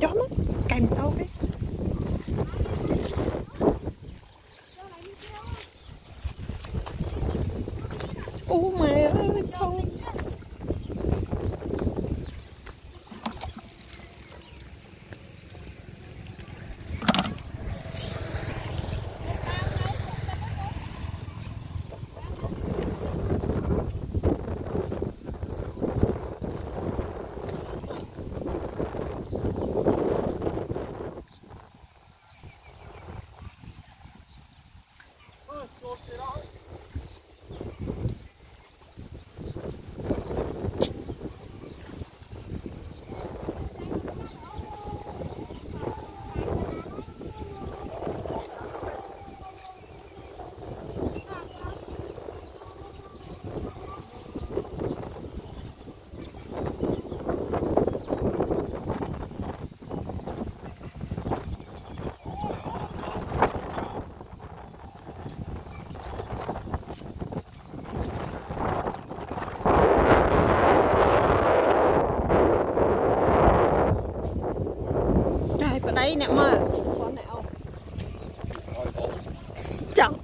chó mất. Kèm tao cái floor it on.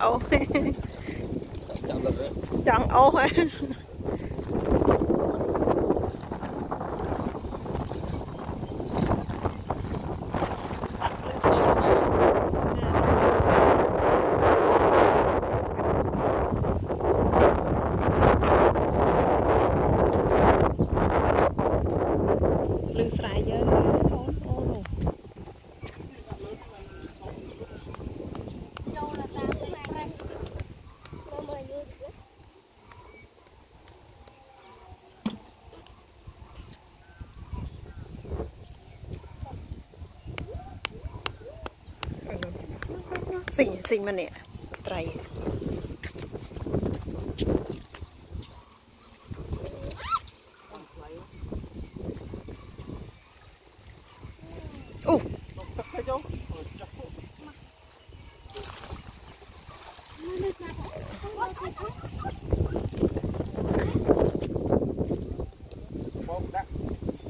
អូសចង់អូសហ៎ សិញសិញម្នាក់ត្រីអូ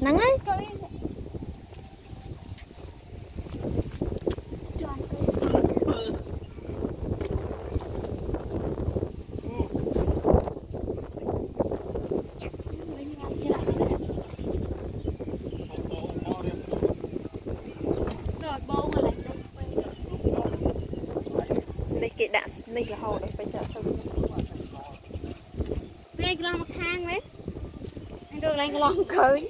nắng ấy. Đây kệ đạn này là hồ đấy phải trả sâu này cái lòng một thang đấy. Anh được anh lòng cưới.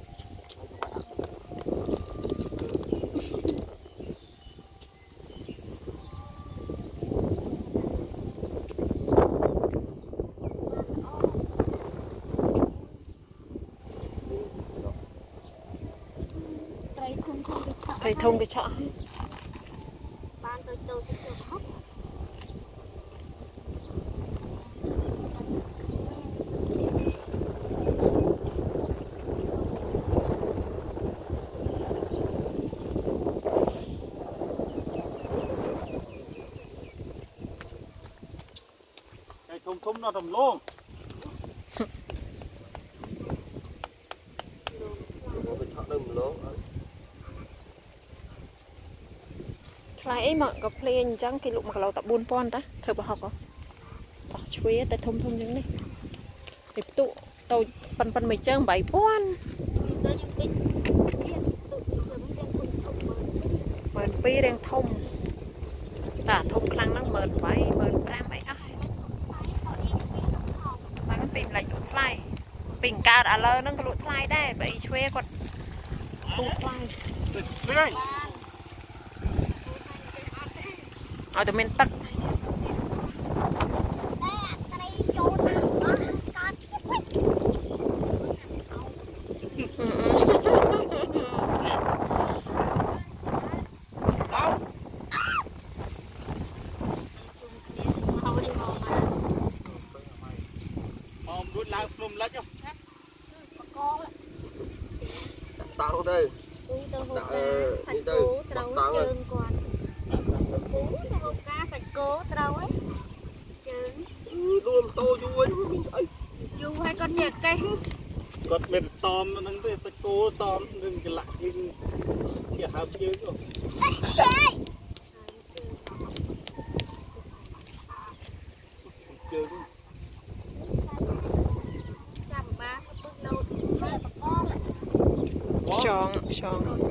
này thông cái chợ. Thông thông nó thầm luôn. អីមកក៏ភ្លេងអញ្ចឹងគេលក់1គីឡូតែ4000តាធ្វើប្រហុកហ៎បោះជ្វាតែធំធំអញ្ចឹងនេះទៅផ្ទុកតូចប៉ិនប៉ិនមួយជើង8000 bây giờ những cái tiền tự bây giờ mới đang cùng thông mới 12រៀងធំតាធំខ្លាំងហ្នឹង18 15អីអស់ហ្នឹងពីលេចលក់ថ្លៃពីអង្កើតឥឡូវហ្នឹងក៏លក់ថ្លៃដែរបើអីឆ្វេគាត់លក់ថ្លៃ ឲ្យតែមានទឹករួចឡើងភ្នំលិចហ៎បកងតារត់ទៅទៅហូបទៅទៅត្រូវជើងគាត់ គូទៅហូបកាសាច់គោត្រូវហ៎ជើងដួលម៉ូតូយូរវិញមានអីយូរហើយគាត់ញ៉ាកេះគាត់មានតមហ្នឹងទេសាច់គោតមនឹងចលាក់យើងគេហើបជើងជើងចាំបានពឹកលោតហើយបកងខ្យងខ្យងកូនកែទៀតកងប៉ាកង